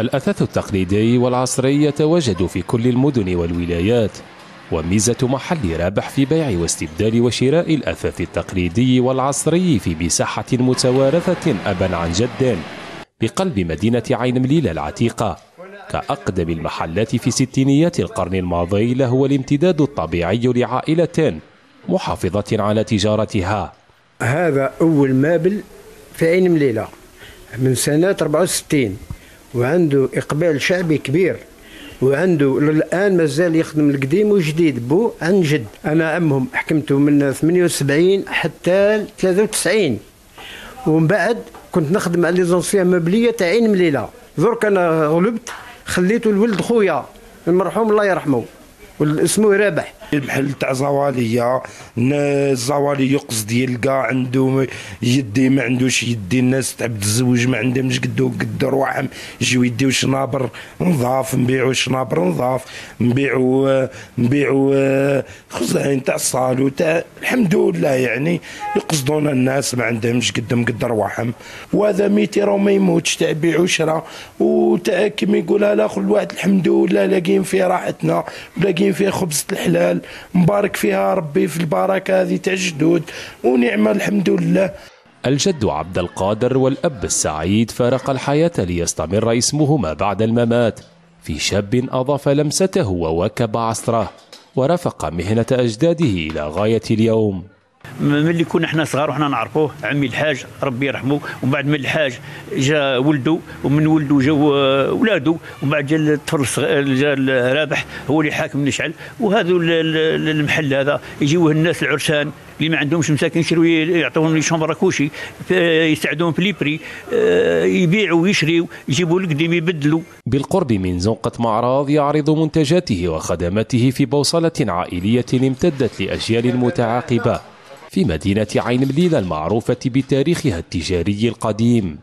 الأثاث التقليدي والعصري يتواجد في كل المدن والولايات وميزة محل رابح في بيع واستبدال وشراء الأثاث التقليدي والعصري في مساحة متوارثة أبا عن جد بقلب مدينة عين مليلة العتيقة كأقدم المحلات في ستينيات القرن الماضي له الامتداد الطبيعي لعائلة محافظة على تجارتها. هذا أول مابل في عين مليلة من سنة 64 وعنده إقبال شعبي كبير وعنده للآن مازال يخدم القديم والجديد. بو عن جد. أنا عمهم حكمته من 78 حتى 93 ومن بعد كنت نخدم على ليزونسيا مبلية تاع عين مليلة. درك أنا غلبت خليته لولد خويا. المرحوم الله يرحمه. اسمه رابح. المحل تاع زوالية الزواليه يقصد يلقى عنده يدي ما عندوش يدي الناس تعبد الزوج ما عندهمش قدو قد رواحهم يجيو يديو شنابر نظاف نبيعوا شنابر نظاف نبيعوا نبيعوا خزائن تاع الصالو تاع الحمد لله يعني يقصدون الناس ما عندهمش قدهم قد رواحهم. وهذا ميتي راه ما يموتش تاع بيع وشراء وتاع كيما يقولها لا كل واحد الحمد لله لاقيين فيه راحتنا لاقيين فيه خبزة الحلال مبارك فيها ربي في البركة هذه تاع الجدود ونعمة الحمد لله. الجد عبد القادر والأب السعيد فارق الحياة ليستمر اسمه ما بعد الممات. في شاب أضاف لمسته وواكب عصره ورافق مهنة أجداده إلى غاية اليوم. ملي كنا إحنا صغار وحنا نعرفوه عمي الحاج ربي يرحمه ومن بعد من الحاج جا ولده ومن ولده جاو ولادو ومن بعد جا الطفل جا الرابح هو اللي حاكم نشعل وهذا المحل هذا يجيوه الناس العرسان اللي ما عندهمش مساكن يشروا يعطوهم les chambres à coucher يساعدوهم في les prix يبيعوا ويشريوا يجيبوا القديم يبدلوا. بالقرب من زنقة معراض يعرض منتجاته وخدماته في بوصلة عائلية امتدت لأجيال متعاقبة. في مدينة عين مليلة المعروفة بتاريخها التجاري القديم.